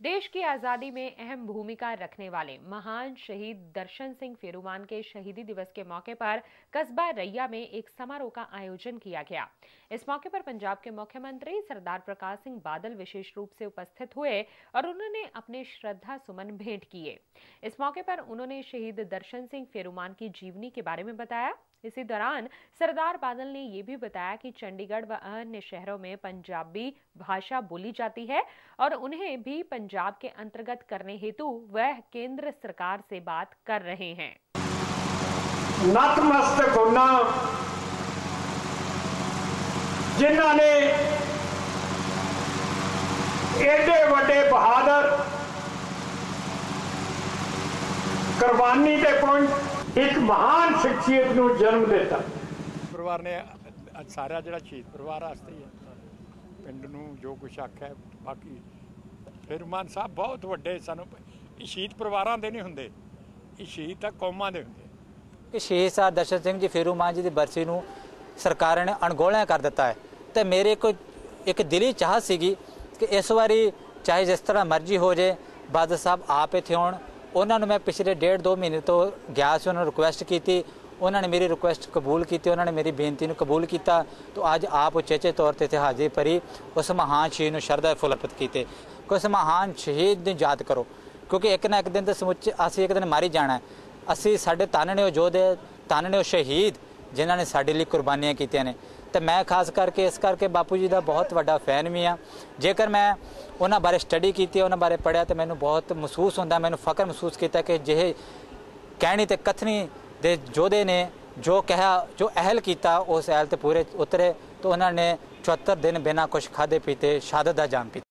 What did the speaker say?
देश की आज़ादी में अहम भूमिका रखने वाले महान शहीद दर्शन सिंह फेरूमान के शहीदी दिवस के मौके पर कस्बा रैया में एक समारोह का आयोजन किया गया। इस मौके पर पंजाब के मुख्यमंत्री सरदार प्रकाश सिंह बादल विशेष रूप से उपस्थित हुए और उन्होंने अपने श्रद्धा सुमन भेंट किए। इस मौके पर उन्होंने शहीद दर्शन सिंह फेरूमान की जीवनी के बारे में बताया। इसी दौरान सरदार बादल ने यह भी बताया कि चंडीगढ़ व अन्य शहरों में पंजाबी भाषा बोली जाती है और उन्हें भी पंजाब के अंतर्गत करने हेतु वह केंद्र सरकार से बात कर रहे हैं। नतमस्तक होना, जिन्होंने एडे वे बहादुर कुर्बानी के पहुँच ਇੱਕ ਮਹਾਨ ਸ਼ਖਸੀਅਤ ਨੂੰ ਜਨਮ ਦਿੱਤਾ। ਪਰਿਵਾਰ ਨੇ ਅੱਜ ਸਾਰਾ ਜਿਹੜਾ ਸ਼ਹੀਦ ਪਰਿਵਾਰ ਵਾਸਤੇ ਹੀ ਹੈ ਪਿੰਡ ਨੂੰ ਜੋ ਕੁਛ ਆਖਿਆ ਬਾਕੀ ਫਿਰ ਮਾਨ ਸਾਹਿਬ ਬਹੁਤ ਵੱਡੇ ਸਾਨੂੰ। ਇਹ ਸ਼ਹੀਦ ਪਰਿਵਾਰਾਂ ਦੇ ਨਹੀਂ ਹੁੰਦੇ ਇਹ ਸ਼ਹੀਦ ਤਾਂ ਕੌਮਾਂ ਦੇ ਹੁੰਦੇ ਕਿ ਸ਼ਹੀਦ ਸਾਹਿਬ ਦਰਸ਼ਨ ਸਿੰਘ ਜੀ ਫੇਰੂਮਾਨ ਜੀ ਦੀ ਬਰਸੀ ਨੂੰ ਸਰਕਾਰ ਨੇ ਅਣਗੌਲਿਆ ਕਰ ਦਿੱਤਾ ਹੈ। ਤੇ ਮੇਰੇ ਕੋਈ ਇੱਕ ਦਿਲੀ ਚਾਹਤ ਸੀਗੀ ਕਿ ਇਸ ਵਾਰੀ ਚਾਹੇ ਜਿਸ ਤਰ੍ਹਾਂ ਮਰਜ਼ੀ ਹੋ ਜੇ ਬਾਦਲ ਸਾਹਿਬ ਆਪ ਇੱਥੇ ਹੋਣ ਉਹਨਾਂ ਨੂੰ ਮੈਂ ਪਿਛਲੇ ਡੇਢ ਦੋ ਮਹੀਨੇ ਤੋਂ ਗਿਆ ਸੀ, ਉਹਨਾਂ ਨੂੰ ਰਿਕੁਐਸਟ ਕੀਤੀ। ਉਹਨਾਂ ਨੇ ਮੇਰੀ ਰਿਕੁਐਸਟ ਕਬੂਲ ਕੀਤੀ, ਉਹਨਾਂ ਨੇ ਮੇਰੀ ਬੇਨਤੀ ਨੂੰ ਕਬੂਲ ਕੀਤਾ। ਤਾਂ ਅੱਜ ਆਪ ਉਚੇਚੇ ਤੌਰ ਤੇ ਇੱਥੇ ਹਾਜ਼ਰੀ ਭਰੀ ਉਸ ਮਹਾਨ ਸ਼ਹੀਦ ਨੂੰ ਸ਼ਰਧਾ ਫੁੱਲ ਅਰਪਿਤ ਕੀਤੇ। ਉਸ ਮਹਾਨ ਸ਼ਹੀਦ ਨੂੰ ਯਾਦ ਕਰੋ, ਕਿਉਂਕਿ ਇੱਕ ਨਾ ਇੱਕ ਦਿਨ ਤਾਂ ਸਮੁੱਚੇ ਅਸੀਂ ਇੱਕ ਦਿਨ ਮਾਰੀ ਜਾਣਾ ਅਸੀਂ ਸਾਡੇ ਤਾਨਣੇ ਨੇ ਉਹ ਯੋਧੇ ਤਾਨਣੇ ਨੇ ਉਹ ਸ਼ਹੀਦ, ਜਿਨ੍ਹਾਂ ਨੇ ਸਾਡੇ ਲਈ ਕੁਰਬਾਨੀਆਂ ਕੀਤੀਆਂ ਨੇ। ਤੇ ਮੈਂ ਖਾਸ ਕਰਕੇ ਇਸ ਕਰਕੇ ਬਾਪੂ ਜੀ ਦਾ ਬਹੁਤ ਵੱਡਾ ਫੈਨ ਵੀ ਆ ਜੇਕਰ ਮੈਂ ਉਹਨਾਂ ਬਾਰੇ ਸਟੱਡੀ ਕੀਤੀ, ਉਹਨਾਂ ਬਾਰੇ ਪੜ੍ਹਿਆ ਤੇ ਮੈਨੂੰ ਬਹੁਤ ਮਹਿਸੂਸ ਹੁੰਦਾ, ਮੈਨੂੰ ਫਖਰ ਮਹਿਸੂਸ ਕੀਤਾ ਕਿ ਜਿਹੇ ਕਹਿਣੀ ਤੇ ਕਥਨੀ ਦੇ ਯੋਧੇ ਨੇ ਜੋ ਕਿਹਾ, ਜੋ ਅਹਿਲ ਕੀਤਾ, ਉਸ ਅਹਿਲ ਤੇ ਪੂਰੇ ਉਤਰੇ ਤਾਂ ਉਹਨਾਂ ਨੇ 74 ਦਿਨ ਬਿਨਾਂ ਕੁਝ ਖਾਦੇ ਪੀਤੇ, ਸ਼ਹਾਦਤ ਦਾ ਜਾਮ ਪੀਤਾ